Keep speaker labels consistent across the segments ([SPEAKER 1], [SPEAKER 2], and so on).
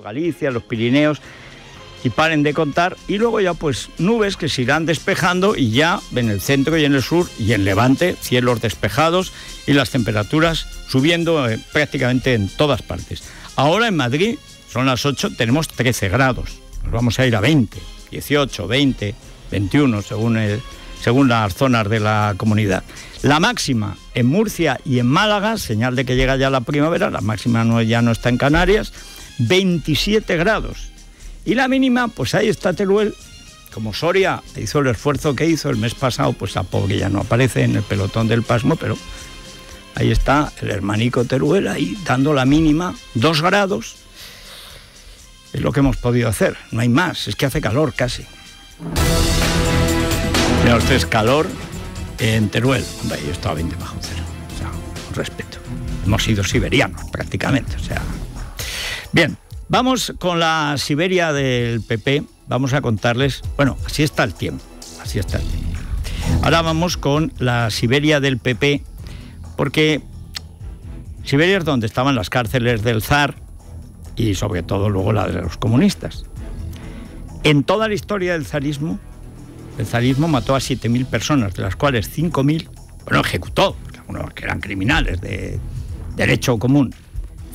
[SPEAKER 1] Galicia, los Pirineos y paren de contar y luego ya pues nubes que se irán despejando y ya en el centro y en el sur y en Levante cielos despejados y las temperaturas subiendo eh, prácticamente en todas partes. Ahora en Madrid son las 8, tenemos 13 grados, nos vamos a ir a 20, 18, 20, 21 según, según las zonas de la comunidad. La máxima en Murcia y en Málaga, señal de que llega ya la primavera, la máxima no, ya no está en Canarias, 27 grados. Y la mínima, pues ahí está Teruel. Como Soria hizo el esfuerzo que hizo el mes pasado, pues a pobre ya no aparece en el pelotón del pasmo, pero ahí está el hermanico Teruel ahí dando la mínima, 2 grados. Es lo que hemos podido hacer, no hay más, es que hace calor casi. Mira usted, calor en Teruel. Hombre, yo estaba 20 bajo cero, o sea, con respeto. Hemos sido siberianos prácticamente, Bien, vamos con la Siberia del PP. Vamos a contarles, bueno, así está el tiempo, así está el tiempo. Ahora vamos con la Siberia del PP, porque Siberia es donde estaban las cárceles del zar y sobre todo luego la de los comunistas. En toda la historia del zarismo, el zarismo mató a 7.000 personas, de las cuales 5.000, bueno, ejecutó, algunos que eran criminales de derecho común,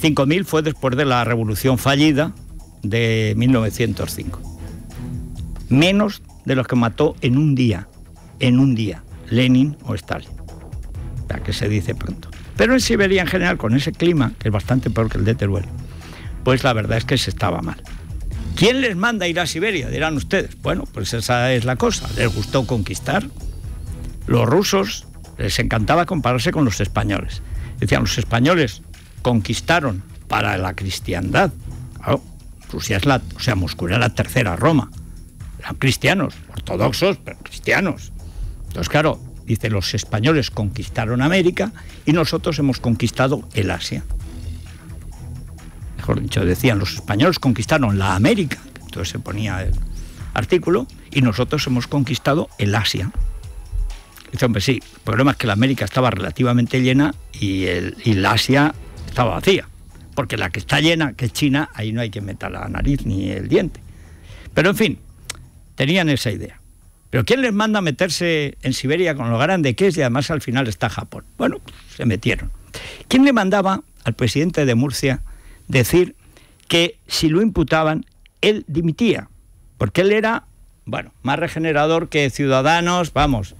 [SPEAKER 1] 5.000 fue después de la revolución fallida de 1905. Menos de los que mató en un día, en un día, Lenin o Stalin. La que se dice pronto. Pero en Siberia en general, con ese clima, que es bastante peor que el de Teruel, pues la verdad es que se estaba mal. ¿Quién les manda ir a Siberia? Dirán ustedes. Bueno, pues esa es la cosa. Les gustó conquistar. Los rusos les encantaba compararse con los españoles. Decían, los españoles conquistaron para la cristiandad. Rusia es la, o sea, Moscú era la tercera Roma. Eran cristianos, ortodoxos, pero cristianos. Entonces, claro, dice, los españoles conquistaron América y nosotros hemos conquistado el Asia. Mejor dicho, decían, los españoles conquistaron la América, entonces se ponía el artículo, y nosotros hemos conquistado el Asia. Dice, hombre, sí, el problema es que la América estaba relativamente llena y el, y el Asia estaba vacía. Porque la que está llena, que es China, ahí no hay que meter la nariz ni el diente. Pero en fin, tenían esa idea. Pero ¿quién les manda a meterse en Siberia con lo grande que es y además al final está Japón? Bueno, se metieron. ¿Quién le mandaba al presidente de Murcia decir que si lo imputaban, él dimitía? Porque él era, bueno, más regenerador que Ciudadanos, vamos,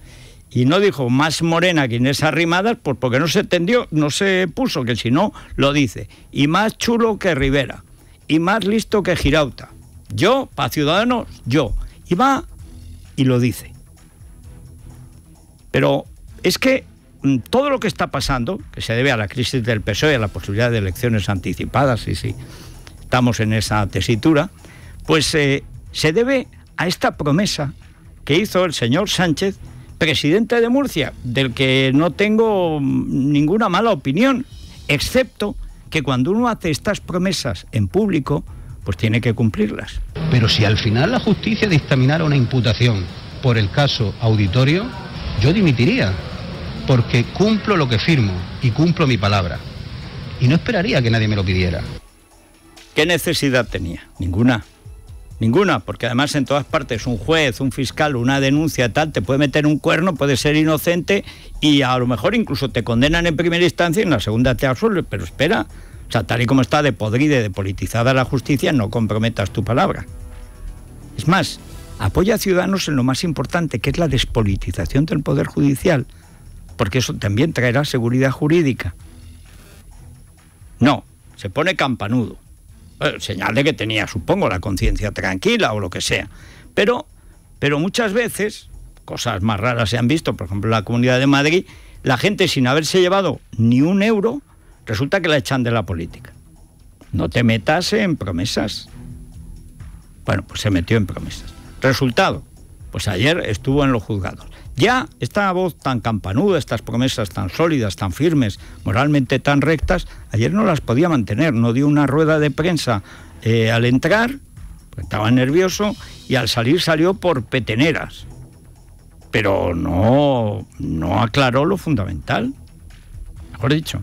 [SPEAKER 1] y no dijo más morena que Inés Arrimadas, pues porque no se entendió, no se puso, que si no lo dice. Y más chulo que Rivera. Y más listo que Girauta. Yo, para Ciudadanos, yo. Y va y lo dice. Pero es que mm, todo lo que está pasando, que se debe a la crisis del PSOE, a la posibilidad de elecciones anticipadas, y sí, estamos en esa tesitura, pues eh, se debe a esta promesa que hizo el señor Sánchez presidente de Murcia, del que no tengo ninguna mala opinión, excepto que cuando uno hace estas promesas en público, pues tiene que cumplirlas.
[SPEAKER 2] Pero si al final la justicia dictaminara una imputación por el caso auditorio, yo dimitiría, porque cumplo lo que firmo y cumplo mi palabra. Y no esperaría que nadie me lo pidiera.
[SPEAKER 1] ¿Qué necesidad tenía? Ninguna. Ninguna, porque además en todas partes un juez, un fiscal, una denuncia tal, te puede meter un cuerno, puede ser inocente y a lo mejor incluso te condenan en primera instancia y en la segunda te absuelven, pero espera, o sea, tal y como está de podrida y de politizada la justicia, no comprometas tu palabra. Es más, apoya a Ciudadanos en lo más importante, que es la despolitización del Poder Judicial, porque eso también traerá seguridad jurídica. No, se pone campanudo señal de que tenía, supongo, la conciencia tranquila o lo que sea. Pero, pero muchas veces, cosas más raras se han visto, por ejemplo, en la Comunidad de Madrid, la gente sin haberse llevado ni un euro, resulta que la echan de la política. No te metas en promesas. Bueno, pues se metió en promesas. Resultado, pues ayer estuvo en los juzgados. Ya esta voz tan campanuda, estas promesas tan sólidas, tan firmes, moralmente tan rectas, ayer no las podía mantener. No dio una rueda de prensa eh, al entrar, estaba nervioso, y al salir salió por peteneras. Pero no, no aclaró lo fundamental. Mejor dicho,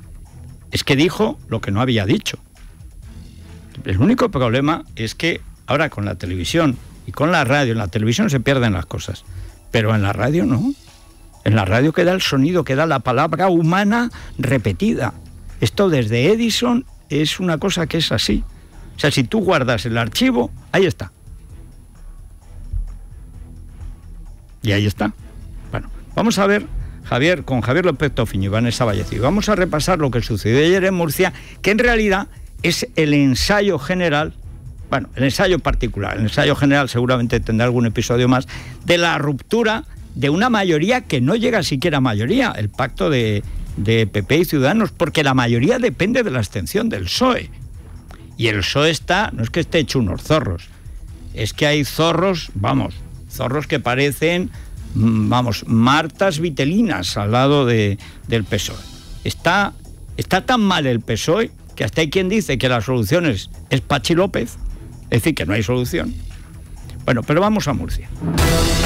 [SPEAKER 1] es que dijo lo que no había dicho. El único problema es que ahora con la televisión y con la radio, en la televisión se pierden las cosas, pero en la radio no. En la radio queda el sonido, queda la palabra humana repetida. Esto desde Edison es una cosa que es así. O sea, si tú guardas el archivo, ahí está. Y ahí está. Bueno, vamos a ver, Javier, con Javier López Tofiño y Vanessa Vallecido, vamos a repasar lo que sucedió ayer en Murcia, que en realidad es el ensayo general, bueno, el ensayo particular, el ensayo general seguramente tendrá algún episodio más, de la ruptura de una mayoría que no llega siquiera a mayoría, el pacto de, de PP y Ciudadanos, porque la mayoría depende de la abstención del PSOE. Y el PSOE está, no es que esté hecho unos zorros, es que hay zorros, vamos, zorros que parecen, mm, vamos, martas vitelinas al lado de, del PSOE. Está, está tan mal el PSOE que hasta hay quien dice que la solución es, es Pachi López, es decir, que no hay solución. Bueno, pero vamos a Murcia.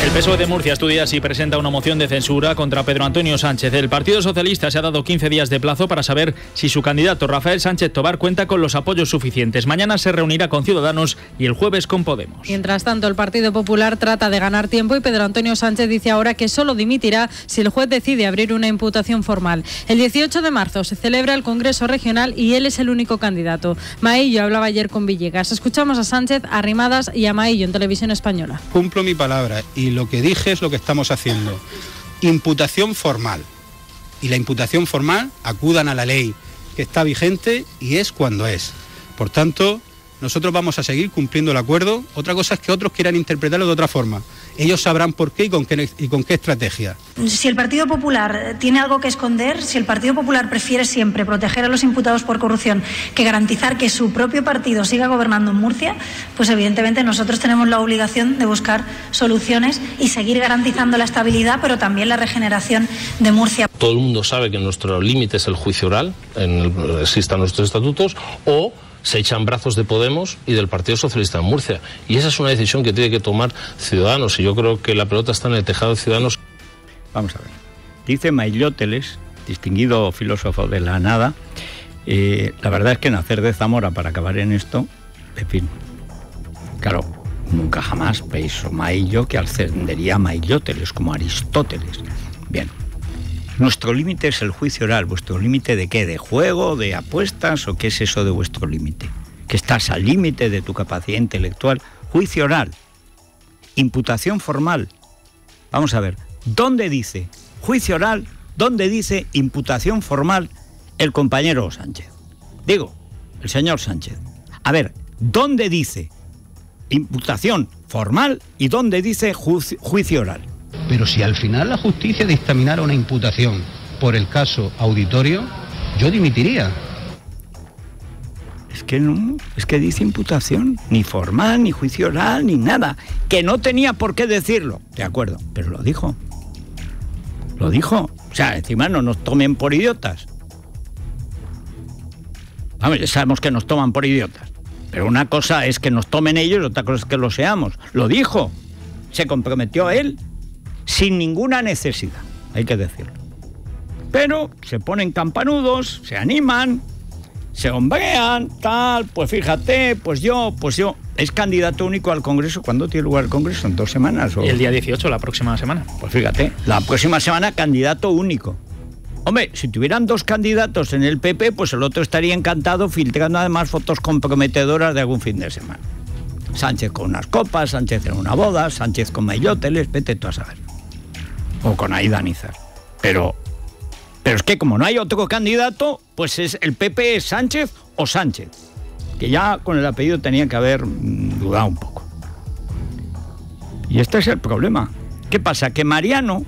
[SPEAKER 3] El PSOE de Murcia estudia si presenta una moción de censura contra Pedro Antonio Sánchez. El Partido Socialista se ha dado 15 días de plazo para saber si su candidato Rafael Sánchez Tobar cuenta con los apoyos suficientes. Mañana se reunirá con Ciudadanos y el jueves con Podemos.
[SPEAKER 4] Mientras tanto, el Partido Popular trata de ganar tiempo y Pedro Antonio Sánchez dice ahora que solo dimitirá si el juez decide abrir una imputación formal. El 18 de marzo se celebra el Congreso Regional y él es el único candidato. Maillo hablaba ayer con Villegas. Escuchamos a Sánchez, a Rimadas y a Maillo en televisión española.
[SPEAKER 2] Cumplo mi palabra y lo que dije es lo que estamos haciendo. Imputación formal. Y la imputación formal acudan a la ley que está vigente y es cuando es. Por tanto, nosotros vamos a seguir cumpliendo el acuerdo. Otra cosa es que otros quieran interpretarlo de otra forma. Ellos sabrán por qué y con qué, y con qué estrategia.
[SPEAKER 5] Si el Partido Popular tiene algo que esconder, si el Partido Popular prefiere siempre proteger a los imputados por corrupción que garantizar que su propio partido siga gobernando en Murcia, pues evidentemente nosotros tenemos la obligación de buscar soluciones y seguir garantizando la estabilidad, pero también la regeneración de Murcia.
[SPEAKER 6] Todo el mundo sabe que nuestro límite es el juicio oral, en el, existan nuestros estatutos, o se echan brazos de Podemos y del Partido Socialista en Murcia. Y esa es una decisión que tiene que tomar Ciudadanos. Y yo creo que la pelota está en el tejado de Ciudadanos.
[SPEAKER 1] Vamos a ver. Dice Mailloteles, distinguido filósofo de la nada, eh, la verdad es que nacer de Zamora para acabar en esto, en fin, claro, nunca jamás pensó Maillo que ascendería a Mailloteles como Aristóteles. Bien, nuestro límite es el juicio oral. ¿Vuestro límite de qué? ¿De juego? ¿De apuestas? ¿O qué es eso de vuestro límite? Que estás al límite de tu capacidad intelectual. Juicio oral. Imputación formal. Vamos a ver, ¿dónde dice juicio oral? ¿Dónde dice imputación formal el compañero Sánchez? Digo, el señor Sánchez. A ver, ¿dónde dice imputación formal y dónde dice juicio, oral?
[SPEAKER 2] Pero si al final la justicia dictaminara una imputación por el caso auditorio, yo dimitiría.
[SPEAKER 1] Es que no, es que dice imputación, ni formal, ni juicio oral, ni nada. Que no tenía por qué decirlo. De acuerdo, pero lo dijo. Lo dijo. O sea, encima no nos tomen por idiotas. Vamos, ya sabemos que nos toman por idiotas. Pero una cosa es que nos tomen ellos, otra cosa es que lo seamos. Lo dijo. Se comprometió él sin ninguna necesidad, hay que decirlo. Pero se ponen campanudos, se animan, se hombrean, tal, pues fíjate, pues yo, pues yo. ¿Es candidato único al Congreso? ¿Cuándo tiene lugar el Congreso? ¿En dos semanas? O...
[SPEAKER 3] El día 18, la próxima semana.
[SPEAKER 1] Pues fíjate, la próxima semana candidato único. Hombre, si tuvieran dos candidatos en el PP, pues el otro estaría encantado filtrando además fotos comprometedoras de algún fin de semana. Sánchez con unas copas, Sánchez en una boda, Sánchez con mailloteles, vete tú a saber. O con Aida Nizar. Pero, pero es que como no hay otro candidato, pues es el PP Sánchez o Sánchez. Que ya con el apellido tenía que haber mm, dudado un poco. Y este es el problema. ¿Qué pasa? Que Mariano,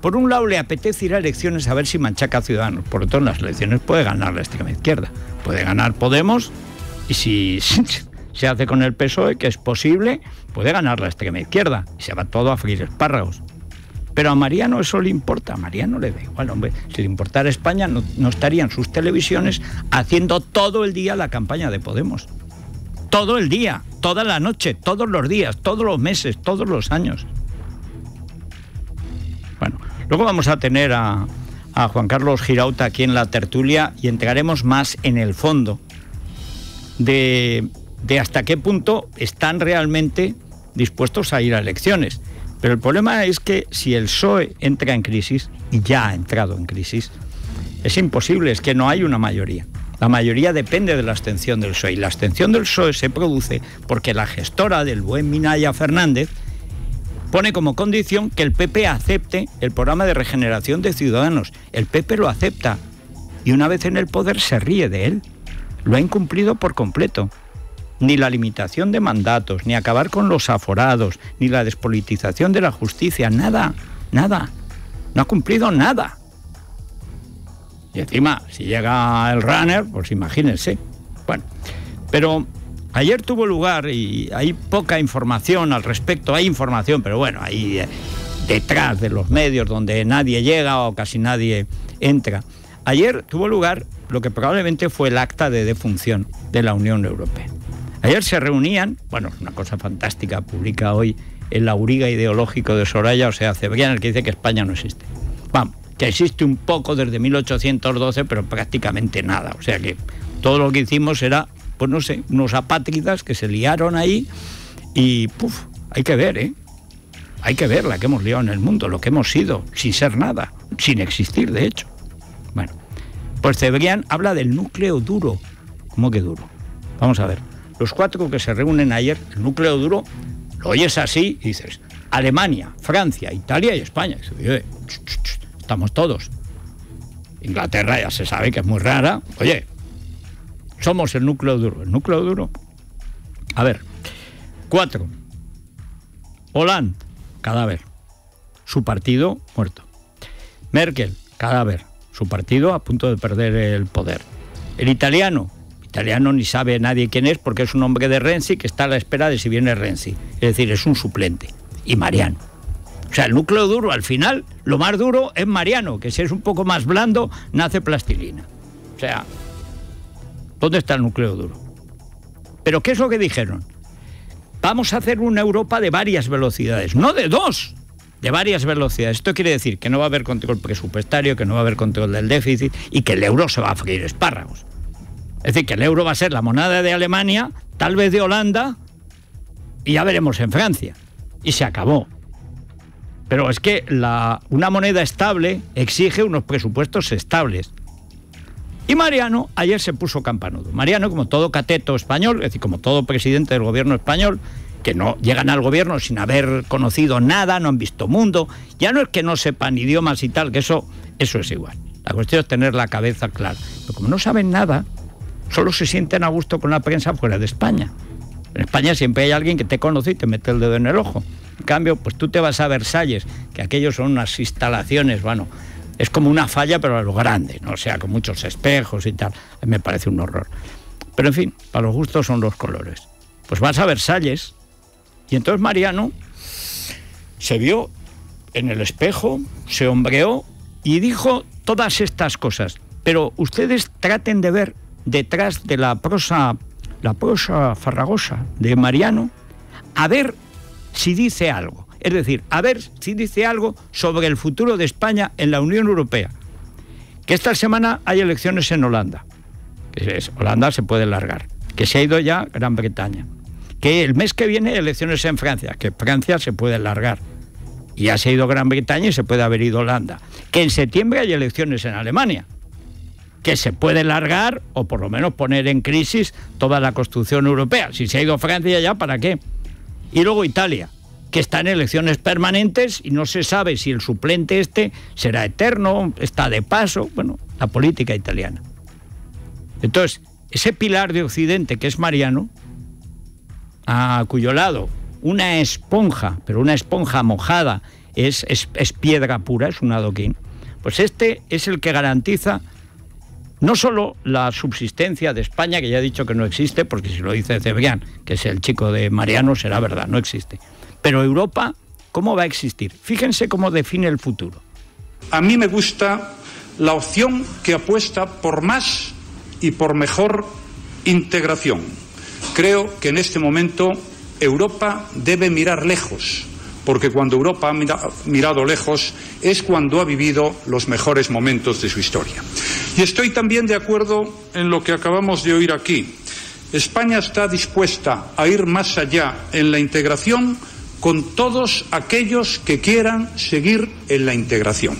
[SPEAKER 1] por un lado, le apetece ir a elecciones a ver si manchaca a Ciudadanos. Por otro, en las elecciones puede ganar la extrema izquierda. Puede ganar Podemos y si se hace con el PSOE, que es posible, puede ganar la extrema izquierda. Y se va todo a freír espárragos. Pero a Mariano eso le importa, a Mariano le da igual, hombre. Si le importara España, no, estarían sus televisiones haciendo todo el día la campaña de Podemos. Todo el día, toda la noche, todos los días, todos los meses, todos los años. Bueno, luego vamos a tener a, Juan Carlos Girauta aquí en la tertulia y entraremos más en el fondo de de hasta qué punto están realmente dispuestos a ir a elecciones. Pero el problema es que si el PSOE entra en crisis, y ya ha entrado en crisis, es imposible, es que no hay una mayoría. La mayoría depende de la abstención del PSOE. Y la abstención del PSOE se produce porque la gestora del buen Minaya Fernández pone como condición que el PP acepte el programa de regeneración de ciudadanos. El PP lo acepta y una vez en el poder se ríe de él. Lo ha incumplido por completo ni la limitación de mandatos, ni acabar con los aforados, ni la despolitización de la justicia, nada, nada. No ha cumplido nada. Y encima, si llega el runner, pues imagínense. Bueno, pero ayer tuvo lugar y hay poca información al respecto, hay información, pero bueno, ahí eh, detrás de los medios donde nadie llega o casi nadie entra. Ayer tuvo lugar lo que probablemente fue el acta de defunción de la Unión Europea. Ayer se reunían, bueno, una cosa fantástica, publica hoy el auriga ideológico de Soraya, o sea, Cebrián, el que dice que España no existe. Vamos, que existe un poco desde 1812, pero prácticamente nada. O sea que todo lo que hicimos era, pues no sé, unos apátridas que se liaron ahí y, puf, hay que ver, ¿eh? Hay que ver la que hemos liado en el mundo, lo que hemos sido, sin ser nada, sin existir, de hecho. Bueno, pues Cebrián habla del núcleo duro. ¿Cómo que duro? Vamos a ver los cuatro que se reúnen ayer, el núcleo duro, lo oyes así y dices, Alemania, Francia, Italia y España. estamos todos. Inglaterra ya se sabe que es muy rara. Oye, somos el núcleo duro. El núcleo duro. A ver, cuatro. Hollande, cadáver. Su partido muerto. Merkel, cadáver. Su partido a punto de perder el poder. El italiano, italiano ni sabe nadie quién es porque es un hombre de Renzi que está a la espera de si viene Renzi. Es decir, es un suplente. Y Mariano. O sea, el núcleo duro, al final, lo más duro es Mariano, que si es un poco más blando, nace plastilina. O sea, ¿dónde está el núcleo duro? Pero ¿qué es lo que dijeron? Vamos a hacer una Europa de varias velocidades, no de dos, de varias velocidades. Esto quiere decir que no va a haber control presupuestario, que no va a haber control del déficit y que el euro se va a freír espárragos. Es decir, que el euro va a ser la moneda de Alemania, tal vez de Holanda, y ya veremos en Francia. Y se acabó. Pero es que una moneda estable exige unos presupuestos estables. Y Mariano ayer se puso campanudo. Mariano, como todo cateto español, es decir, como todo presidente del gobierno español, que no llegan al gobierno sin haber conocido nada, no han visto mundo, ya no es que no sepan idiomas y tal, que eso, eso es igual. La cuestión es tener la cabeza clara. Pero como no saben nada, solo se sienten a gusto con la prensa fuera de España. En España siempre hay alguien que te conoce y te mete el dedo en el ojo. En cambio, pues tú te vas a Versalles, que aquellos son unas instalaciones, bueno, es como una falla, pero a lo grande, ¿no? O sea, con muchos espejos y tal. Me parece un horror. Pero en fin, para los gustos son los colores. Pues vas a Versalles y entonces Mariano se vio en el espejo, se hombreó y dijo todas estas cosas. Pero ustedes traten de ver detrás de la prosa, la prosa farragosa de Mariano, a ver si dice algo. Es decir, a ver si dice algo sobre el futuro de España en la Unión Europea. Que esta semana hay elecciones en Holanda. Que es, Holanda se puede largar. Que se ha ido ya Gran Bretaña. Que el mes que viene elecciones en Francia. Que Francia se puede largar. Y ya se ha ido Gran Bretaña y se puede haber ido Holanda. Que en septiembre hay elecciones en Alemania que se puede largar o por lo menos poner en crisis toda la construcción europea. Si se ha ido Francia ya, ¿para qué? Y luego Italia, que está en elecciones permanentes y no se sabe si el suplente este será eterno, está de paso, bueno, la política italiana. Entonces, ese pilar de Occidente que es Mariano, a cuyo lado una esponja, pero una esponja mojada, es, es, es piedra pura, es un adoquín, pues este es el que garantiza no solo la subsistencia de España, que ya he dicho que no existe, porque si lo dice Cebrián, que es el chico de Mariano, será verdad, no existe. Pero Europa, ¿cómo va a existir? Fíjense cómo define el futuro.
[SPEAKER 7] A mí me gusta la opción que apuesta por más y por mejor integración. Creo que en este momento Europa debe mirar lejos porque cuando Europa ha mirado lejos es cuando ha vivido los mejores momentos de su historia. Y estoy también de acuerdo en lo que acabamos de oír aquí, España está dispuesta a ir más allá en la integración con todos aquellos que quieran seguir en la integración.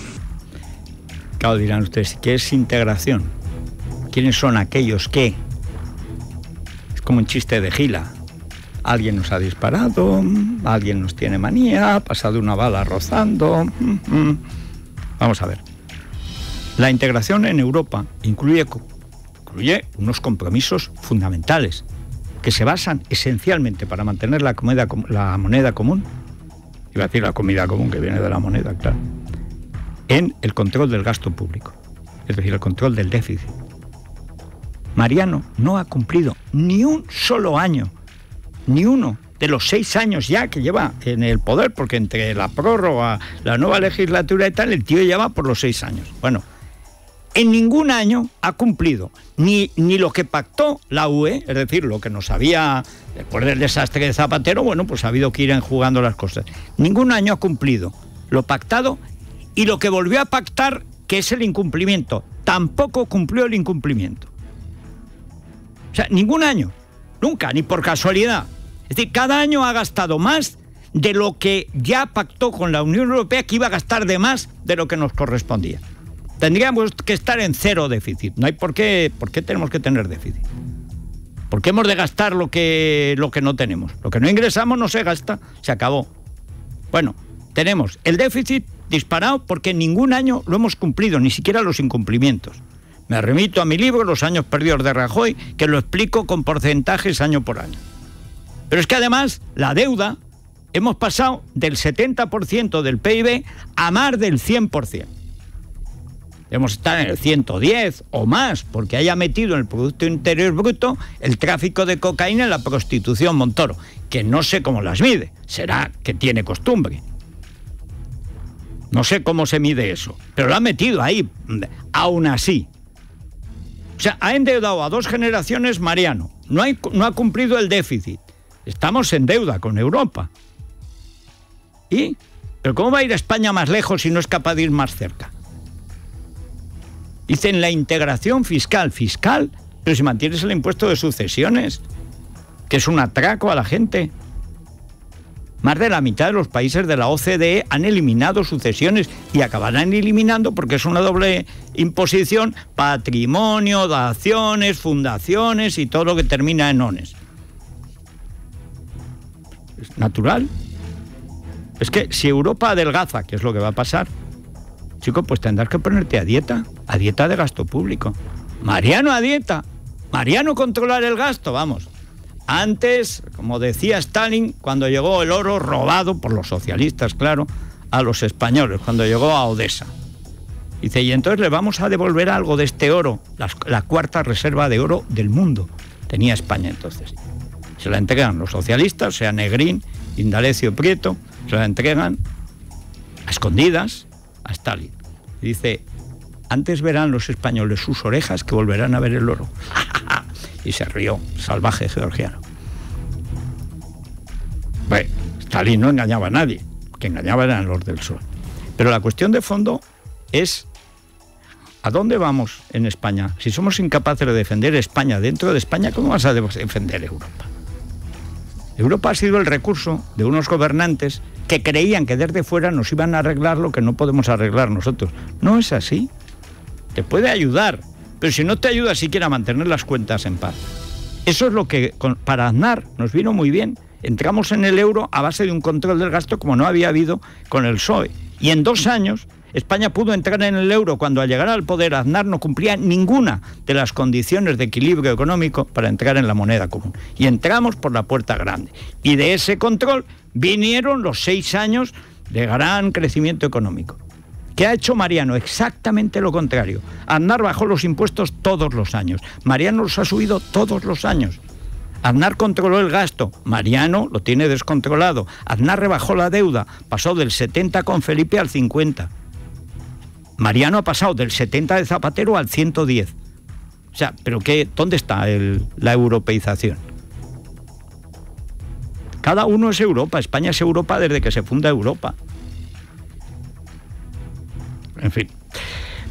[SPEAKER 1] Claro, dirán ustedes, ¿qué es integración? ¿Quiénes son aquellos que? Es como un chiste de gila. Alguien nos ha disparado, alguien nos tiene manía, ha pasado una bala rozando. Mm, mm. Vamos a ver. La integración en Europa incluye, unos compromisos fundamentales que se basan esencialmente para mantener la, la moneda común, iba a decir la comida común que viene de la moneda, claro, en el control del gasto público, es decir, el control del déficit. Mariano no ha cumplido ni un solo año, ni uno de los seis años ya que lleva en el poder, porque entre la prórroga, la nueva legislatura y tal, el tío lleva por los seis años. Bueno, en ningún año ha cumplido ni, ni lo que pactó la UE, es decir, lo que nos había, después del desastre de Zapatero, bueno, pues ha habido que ir enjugando las cosas. Ningún año ha cumplido lo pactado y lo que volvió a pactar, que es el incumplimiento. Tampoco cumplió el incumplimiento. O sea, ningún año, nunca, ni por casualidad. Es decir, cada año ha gastado más de lo que ya pactó con la Unión Europea que iba a gastar de más de lo que nos correspondía. Tendríamos que estar en cero déficit. No hay por qué, por qué tenemos que tener déficit. ¿Por qué hemos de gastar lo que, lo que no tenemos? Lo que no ingresamos no se gasta, se acabó. Bueno, tenemos el déficit disparado porque ningún año lo hemos cumplido, ni siquiera los incumplimientos. Me remito a mi libro, Los años perdidos de Rajoy, que lo explico con porcentajes año por año. Pero es que además la deuda hemos pasado del 70% del PIB a más del 100%. Debemos estar en el 110 o más, porque haya metido en el Producto Interior Bruto el tráfico de cocaína y la prostitución Montoro, que no sé cómo las mide, será que tiene costumbre. No sé cómo se mide eso, pero lo ha metido ahí, aún así. O sea, ha endeudado a dos generaciones Mariano, no, no ha cumplido el déficit. Estamos en deuda con Europa. ¿Y? ¿Pero cómo va a ir España más lejos si no es capaz de ir más cerca? Dicen la integración fiscal. Fiscal, pero si mantienes el impuesto de sucesiones, que es un atraco a la gente. Más de la mitad de los países de la OCDE han eliminado sucesiones y acabarán eliminando porque es una doble imposición, patrimonio, daciones, fundaciones y todo lo que termina en ones. Es natural. Es que si Europa adelgaza, que es lo que va a pasar, Chico, pues tendrás que ponerte a dieta, a dieta de gasto público. Mariano a dieta. Mariano controlar el gasto, vamos. Antes, como decía Stalin, cuando llegó el oro robado por los socialistas, claro, a los españoles, cuando llegó a Odessa. Dice, y entonces le vamos a devolver algo de este oro, la, la cuarta reserva de oro del mundo. Tenía España entonces. Se la entregan los socialistas, sea Negrín, Indalecio Prieto, se la entregan a escondidas, a Stalin. Dice, antes verán los españoles sus orejas que volverán a ver el oro. y se rió, salvaje georgiano. Bueno, Stalin no engañaba a nadie, que engañaba eran los del sol. Pero la cuestión de fondo es ¿A dónde vamos en España? Si somos incapaces de defender España dentro de España, ¿cómo vas a defender Europa? Europa ha sido el recurso de unos gobernantes que creían que desde fuera nos iban a arreglar lo que no podemos arreglar nosotros. No es así. Te puede ayudar, pero si no te ayuda siquiera a mantener las cuentas en paz. Eso es lo que para Aznar nos vino muy bien. Entramos en el euro a base de un control del gasto como no había habido con el PSOE. Y en dos años España pudo entrar en el euro cuando al llegar al poder Aznar no cumplía ninguna de las condiciones de equilibrio económico para entrar en la moneda común. Y entramos por la puerta grande. Y de ese control vinieron los seis años de gran crecimiento económico. ¿Qué ha hecho Mariano? Exactamente lo contrario. Aznar bajó los impuestos todos los años. Mariano los ha subido todos los años. Aznar controló el gasto, Mariano lo tiene descontrolado. Aznar rebajó la deuda, pasó del 70 con Felipe al 50. Mariano ha pasado del 70 de Zapatero al 110. O sea, ¿pero qué, dónde está la europeización? Cada uno es Europa, España es Europa desde que se funda Europa. En fin.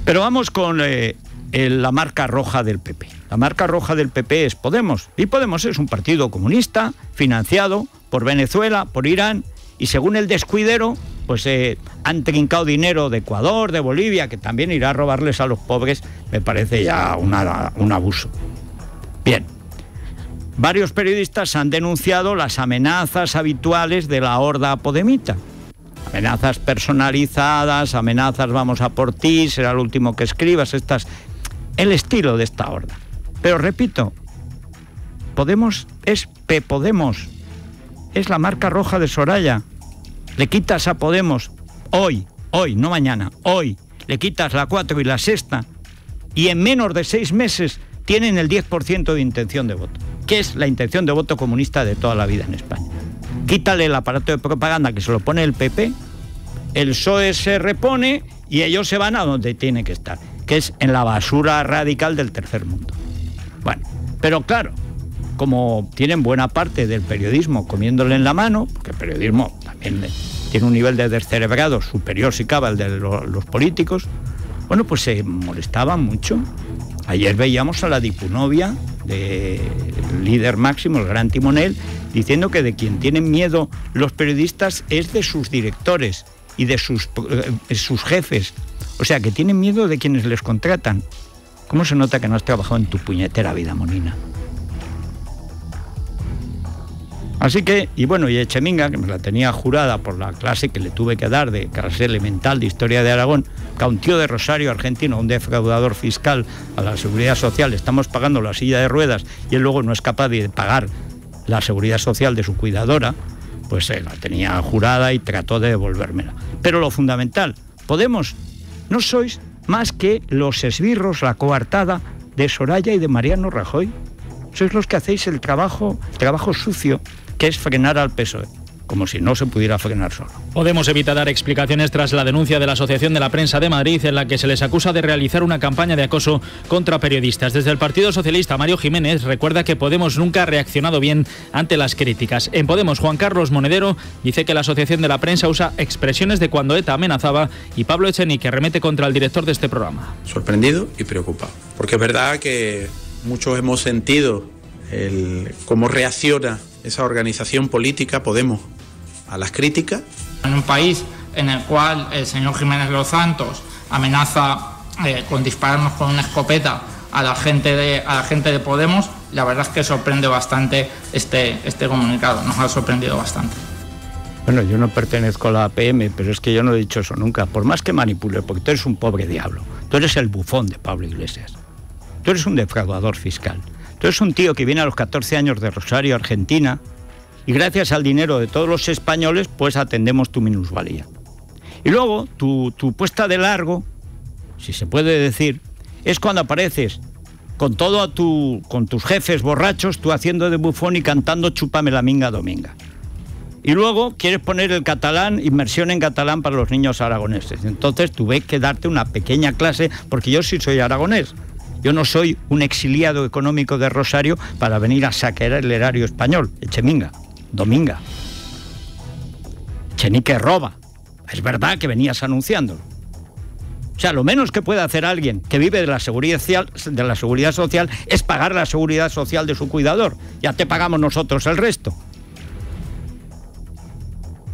[SPEAKER 1] Pero vamos con eh, la marca roja del PP. La marca roja del PP es Podemos. Y Podemos es un partido comunista financiado por Venezuela, por Irán, y según el descuidero, pues eh, han trincado dinero de Ecuador, de Bolivia, que también irá a robarles a los pobres, me parece ya un abuso. Bien, varios periodistas han denunciado las amenazas habituales de la horda podemita. Amenazas personalizadas, amenazas vamos a por ti, será el último que escribas, estas, el estilo de esta horda. Pero repito, Podemos es P Podemos, es la marca roja de Soraya. Le quitas a Podemos hoy, hoy, no mañana, hoy, le quitas la 4 y la sexta y en menos de seis meses tienen el 10% de intención de voto, que es la intención de voto comunista de toda la vida en España. Quítale el aparato de propaganda que se lo pone el PP, el PSOE se repone y ellos se van a donde tienen que estar, que es en la basura radical del tercer mundo. Bueno, pero claro, como tienen buena parte del periodismo comiéndole en la mano, porque el periodismo también tiene un nivel de descerebrado superior si cabe al de los políticos, bueno, pues se molestaban mucho. Ayer veíamos a la dipunovia del líder máximo, el gran timonel, diciendo que de quien tienen miedo los periodistas es de sus directores y de sus, eh, sus jefes. O sea, que tienen miedo de quienes les contratan. ¿Cómo se nota que no has trabajado en tu puñetera vida, Monina? Así que, y bueno, y Echeminga, que me la tenía jurada por la clase que le tuve que dar de clase elemental de historia de Aragón, que a un tío de Rosario argentino, un defraudador fiscal a la seguridad social, estamos pagando la silla de ruedas y él luego no es capaz de pagar la seguridad social de su cuidadora, pues la tenía jurada y trató de devolvérmela. Pero lo fundamental, Podemos, no sois más que los esbirros, la coartada de Soraya y de Mariano Rajoy. Sois los que hacéis el trabajo, el trabajo sucio que es frenar al PSOE como si no se pudiera frenar solo.
[SPEAKER 3] Podemos evitar dar explicaciones tras la denuncia de la Asociación de la Prensa de Madrid en la que se les acusa de realizar una campaña de acoso contra periodistas. Desde el Partido Socialista, Mario Jiménez recuerda que Podemos nunca ha reaccionado bien ante las críticas. En Podemos, Juan Carlos Monedero dice que la Asociación de la Prensa usa expresiones de cuando ETA amenazaba y Pablo Echenique remete contra el director de este programa.
[SPEAKER 8] Sorprendido y preocupado, porque es verdad que muchos hemos sentido el, cómo reacciona esa organización política, Podemos, a las críticas.
[SPEAKER 9] En un país en el cual el señor Jiménez Los Santos amenaza eh, con dispararnos con una escopeta a la gente de, a la gente de Podemos, la verdad es que sorprende bastante este, este comunicado, nos ha sorprendido bastante.
[SPEAKER 1] Bueno, yo no pertenezco a la APM, pero es que yo no he dicho eso nunca, por más que manipule, porque tú eres un pobre diablo, tú eres el bufón de Pablo Iglesias, tú eres un defraudador fiscal, eres un tío que viene a los 14 años de Rosario, Argentina, y gracias al dinero de todos los españoles, pues atendemos tu minusvalía. Y luego, tu, puesta de largo, si se puede decir, es cuando apareces con todo a tu, con tus jefes borrachos, tú haciendo de bufón y cantando Chúpame la minga dominga. Y luego quieres poner el catalán, inmersión en catalán para los niños aragoneses. Entonces tuve que darte una pequeña clase, porque yo sí soy aragonés. Yo no soy un exiliado económico de Rosario para venir a saquear el erario español, Echeminga. Dominga. Chenique roba. Es verdad que venías anunciándolo. O sea, lo menos que puede hacer alguien que vive de la seguridad social, de la seguridad social es pagar la seguridad social de su cuidador. Ya te pagamos nosotros el resto.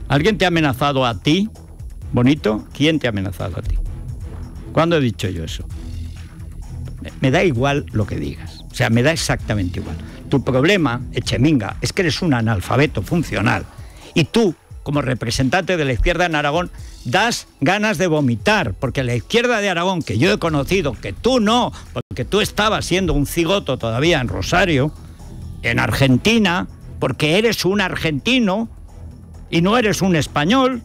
[SPEAKER 1] ¿Alguien te ha amenazado a ti? Bonito, ¿quién te ha amenazado a ti? ¿Cuándo he dicho yo eso? Me da igual lo que digas. O sea, me da exactamente igual. Tu problema, Echeminga, es que eres un analfabeto funcional. Y tú, como representante de la izquierda en Aragón, das ganas de vomitar, porque la izquierda de Aragón, que yo he conocido, que tú no, porque tú estabas siendo un cigoto todavía en Rosario, en Argentina, porque eres un argentino y no eres un español,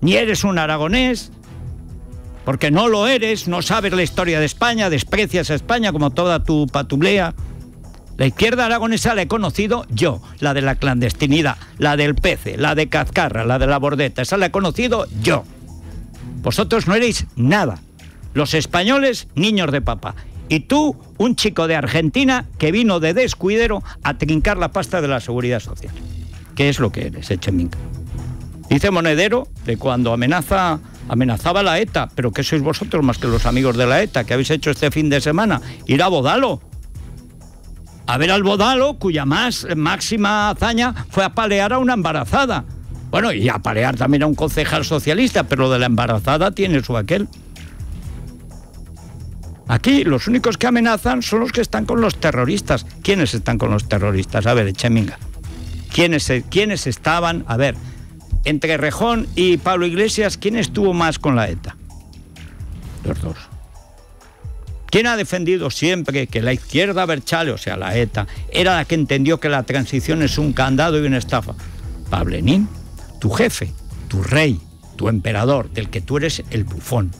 [SPEAKER 1] ni eres un aragonés, porque no lo eres, no sabes la historia de España, desprecias a España como toda tu patulea. La izquierda aragonesa la he conocido yo, la de la clandestinidad, la del Pece, la de Cazcarra, la de la Bordeta, esa la he conocido yo. Vosotros no erais nada. Los españoles, niños de papá. Y tú, un chico de Argentina que vino de descuidero a trincar la pasta de la seguridad social. ¿Qué es lo que eres, Echemín? Dice Monedero de cuando amenaza, amenazaba la ETA, pero ¿qué sois vosotros más que los amigos de la ETA? que habéis hecho este fin de semana? Ir a Bodalo, a ver al Bodalo, cuya más máxima hazaña fue apalear a una embarazada. Bueno, y apalear también a un concejal socialista, pero lo de la embarazada tiene su aquel. Aquí los únicos que amenazan son los que están con los terroristas. ¿Quiénes están con los terroristas? A ver, Cheminga. ¿Quiénes, ¿Quiénes estaban? A ver, entre Rejón y Pablo Iglesias, ¿quién estuvo más con la ETA? Los dos. ¿Quién ha defendido siempre que la izquierda Berchale, o sea, la ETA, era la que entendió que la transición es un candado y una estafa? Pablenín, tu jefe, tu rey, tu emperador, del que tú eres el bufón.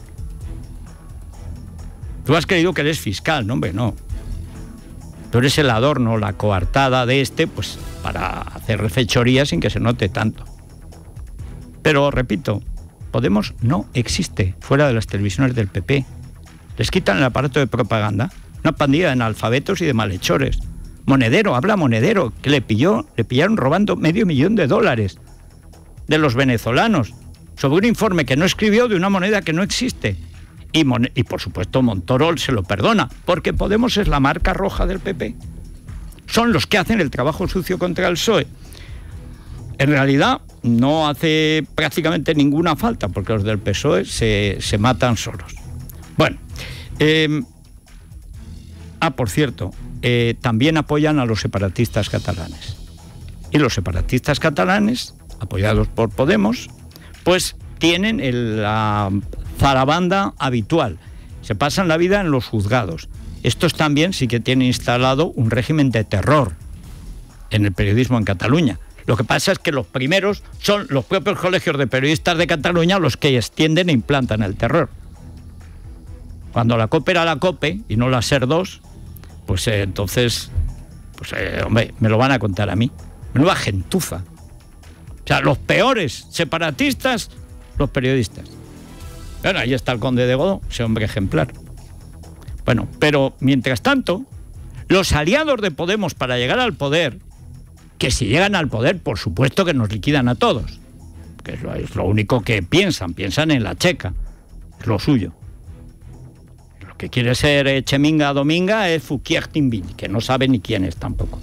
[SPEAKER 1] Tú has creído que eres fiscal, no, hombre, no. Tú eres el adorno, la coartada de este, pues para hacer fechoría sin que se note tanto. Pero repito, Podemos no existe fuera de las televisiones del PP. Les quitan el aparato de propaganda, una pandilla de analfabetos y de malhechores. Monedero, habla Monedero, que le pilló, le pillaron robando medio millón de dólares de los venezolanos sobre un informe que no escribió de una moneda que no existe. Y, por supuesto Montorol se lo perdona, porque Podemos es la marca roja del PP. Son los que hacen el trabajo sucio contra el PSOE. En realidad no hace prácticamente ninguna falta, porque los del PSOE se, matan solos. Bueno, em, ah, por cierto, eh, también apoyan a los separatistas catalanes. Y los separatistas catalanes, apoyados por Podemos, pues tienen la zarabanda habitual. Se pasan la vida en los juzgados. Estos también sí que tienen instalado un régimen de terror en el periodismo en Cataluña. Lo que pasa es que los primeros son los propios colegios de periodistas de Cataluña los que extienden e implantan el terror. Cuando la COPE era la COPE y no la SER 2, pues eh, entonces, pues eh, hombre, me lo van a contar a mí. Menuda gentuza. O sea, los peores separatistas, los periodistas. Bueno, ahí está el conde de Godó, ese hombre ejemplar. Bueno, pero mientras tanto, los aliados de Podemos para llegar al poder, que si llegan al poder, por supuesto que nos liquidan a todos, que es lo, único que piensan, piensan en la checa, es lo suyo. Lo que quiere ser eh, Cheminga Dominga es Fouquier Tinville, que no sabe ni quién es tampoco.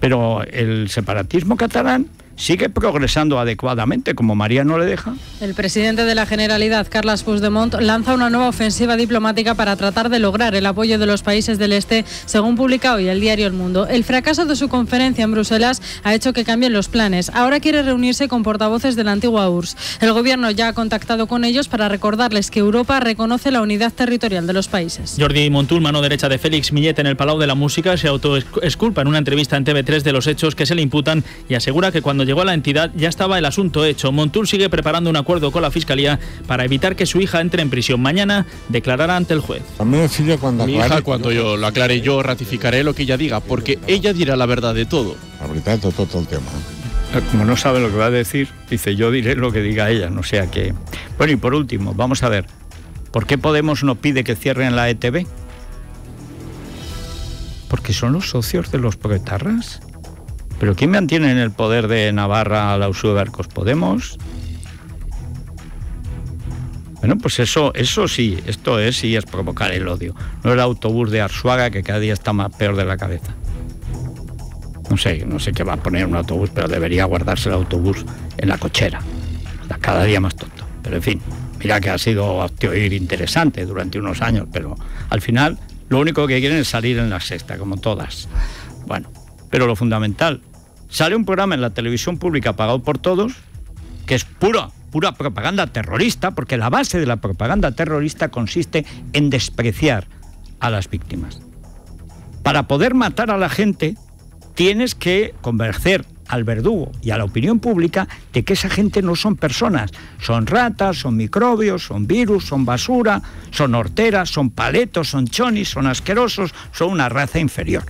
[SPEAKER 1] Pero el separatismo catalán sigue progresando adecuadamente, como María no le deja.
[SPEAKER 4] El presidente de la Generalidad, Carles Puigdemont, lanza una nueva ofensiva diplomática para tratar de lograr el apoyo de los países del Este, según publica hoy el diario El Mundo. El fracaso de su conferencia en Bruselas ha hecho que cambien los planes. Ahora quiere reunirse con portavoces de la antigua URSS. El gobierno ya ha contactado con ellos para recordarles que Europa reconoce la unidad territorial de los países.
[SPEAKER 3] Jordi Montul, mano derecha de Félix Millet en el Palau de la Música, se autoesculpa en una entrevista en TV3 de los hechos que se le imputan y asegura que cuando llegó a la entidad ya estaba el asunto hecho. Montul sigue preparando un acuerdo con la Fiscalía para evitar que su hija entre en prisión. Mañana declarará ante el juez.
[SPEAKER 10] A mí me cuando
[SPEAKER 3] Mi hija, cuando yo lo aclare yo, ratificaré lo que ella diga, porque ella dirá la verdad de todo.
[SPEAKER 10] La verdad de todo, el tema.
[SPEAKER 1] Eh, como no sabe lo que va a decir, dice yo diré lo que diga ella, no sea que... Bueno, y por último, vamos a ver, ¿por qué Podemos no pide que cierren la ETV? Porque son los socios de los proetarras. ¿Pero quién mantiene en el poder de Navarra la USU de Barcos Podemos? Bueno, pues eso, eso sí, esto es sí es provocar el odio. No el autobús de Arsuaga que cada día está más peor de la cabeza. No sé, no sé qué va a poner un autobús, pero debería guardarse el autobús en la cochera. Está cada día más tonto. Pero en fin, mira que ha sido ir interesante durante unos años, pero al final lo único que quieren es salir en la sexta, como todas. Bueno, pero lo fundamental, sale un programa en la televisión pública pagado por todos, que es pura, pura propaganda terrorista, porque la base de la propaganda terrorista consiste en despreciar a las víctimas. Para poder matar a la gente, tienes que convencer al verdugo y a la opinión pública de que esa gente no son personas, son ratas, son microbios, son virus, son basura, son horteras, son paletos, son chonis, son asquerosos, son una raza inferior.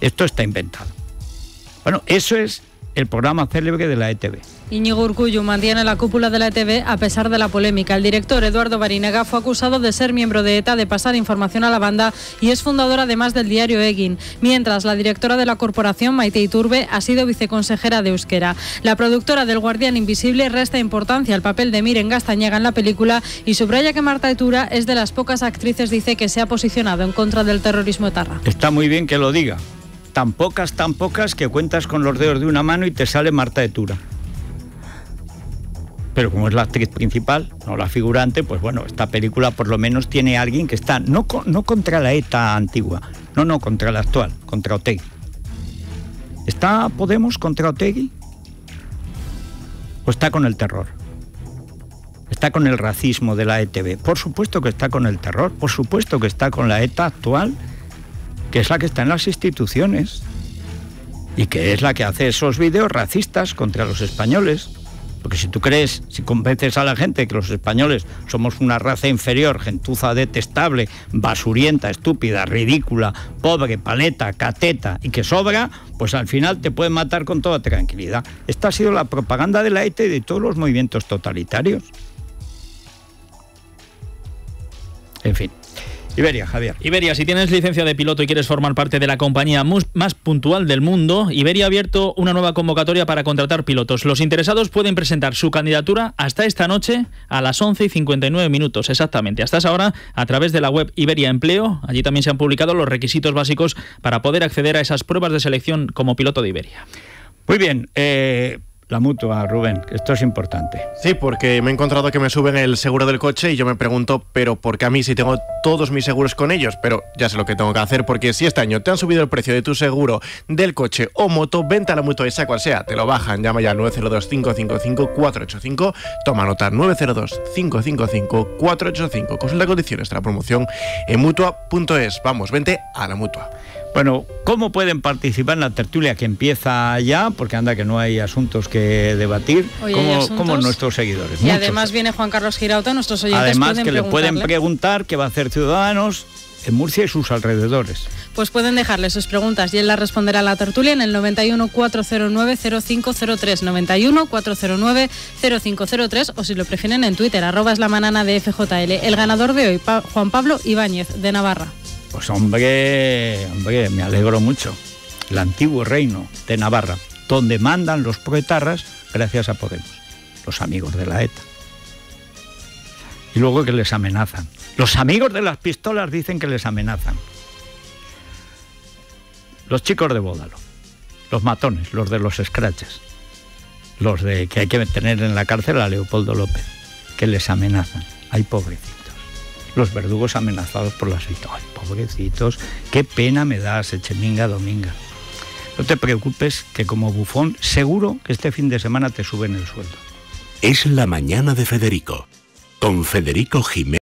[SPEAKER 1] Esto está inventado. Bueno, eso es el programa célebre de la ETV.
[SPEAKER 4] Íñigo Urcullu mantiene la cúpula de la ETV a pesar de la polémica. El director Eduardo Barinega fue acusado de ser miembro de ETA, de pasar información a la banda y es fundador además del diario Egin, mientras la directora de la corporación, Maite Iturbe, ha sido viceconsejera de Euskera. La productora del Guardián Invisible resta importancia al papel de Miren Gastañega en la película y subraya que Marta Etura es de las pocas actrices, dice, que se ha posicionado en contra del terrorismo etarra.
[SPEAKER 1] Está muy bien que lo diga. Tan pocas, tan pocas que cuentas con los dedos de una mano y te sale Marta Etura pero como es la actriz principal, no la figurante, pues bueno, esta película por lo menos tiene a alguien que está no, no contra la ETA antigua, no, no, contra la actual, contra Otegui. ¿Está Podemos contra Otegui? ¿O está con el terror? ¿Está con el racismo de la ETV? Por supuesto que está con el terror, por supuesto que está con la ETA actual, que es la que está en las instituciones y que es la que hace esos vídeos racistas contra los españoles porque si tú crees, si convences a la gente que los españoles somos una raza inferior, gentuza detestable, basurienta, estúpida, ridícula, pobre, paleta, cateta y que sobra, pues al final te pueden matar con toda tranquilidad. Esta ha sido la propaganda de la ETA y de todos los movimientos totalitarios. En fin. Iberia, Javier.
[SPEAKER 3] Iberia, si tienes licencia de piloto y quieres formar parte de la compañía más puntual del mundo, Iberia ha abierto una nueva convocatoria para contratar pilotos. Los interesados pueden presentar su candidatura hasta esta noche a las 11 y 59 minutos, exactamente. Hasta esa hora, a través de la web Iberia Empleo. Allí también se han publicado los requisitos básicos para poder acceder a esas pruebas de selección como piloto de Iberia.
[SPEAKER 1] Muy bien. Eh, la mutua, Rubén, esto es importante.
[SPEAKER 11] Sí, porque me he encontrado que me suben el seguro del coche y yo me pregunto, pero ¿por qué a mí si tengo todos mis seguros con ellos? Pero ya sé lo que tengo que hacer porque si este año te han subido el precio de tu seguro del coche o moto, venta a la mutua esa cual sea, te lo bajan, llama ya al 902-555-485, toma nota 902-555-485, consulta condiciones de la promoción en mutua.es. Vamos, vente a la mutua.
[SPEAKER 1] Bueno, ¿cómo pueden participar en la tertulia que empieza ya? Porque anda que no hay asuntos que debatir. como, nuestros seguidores.
[SPEAKER 4] Y además viene Juan Carlos Girauta, nuestros oyentes
[SPEAKER 1] Además que le pueden preguntar qué va a hacer Ciudadanos en Murcia y sus alrededores.
[SPEAKER 4] Pues pueden dejarle sus preguntas y él las responderá a la tertulia en el 91 409 0503 91 409 0503 o si lo prefieren en Twitter arroba es la manana de FJL. El ganador de hoy, Juan Pablo Ibáñez de Navarra.
[SPEAKER 1] Pues hombre, hombre, me alegro mucho. El antiguo reino de Navarra, donde mandan los proetarras gracias a Podemos, los amigos de la ETA. Y luego que les amenazan. Los amigos de las pistolas dicen que les amenazan. Los chicos de Bódalo, los matones, los de los scratches, los de que hay que tener en la cárcel a Leopoldo López, que les amenazan. Ay, pobrecito los verdugos amenazados por las Ay, pobrecitos, qué pena me das, Echeminga Dominga. No te preocupes que como bufón seguro que este fin de semana te suben el sueldo.
[SPEAKER 12] Es la mañana de Federico, con Federico Jiménez.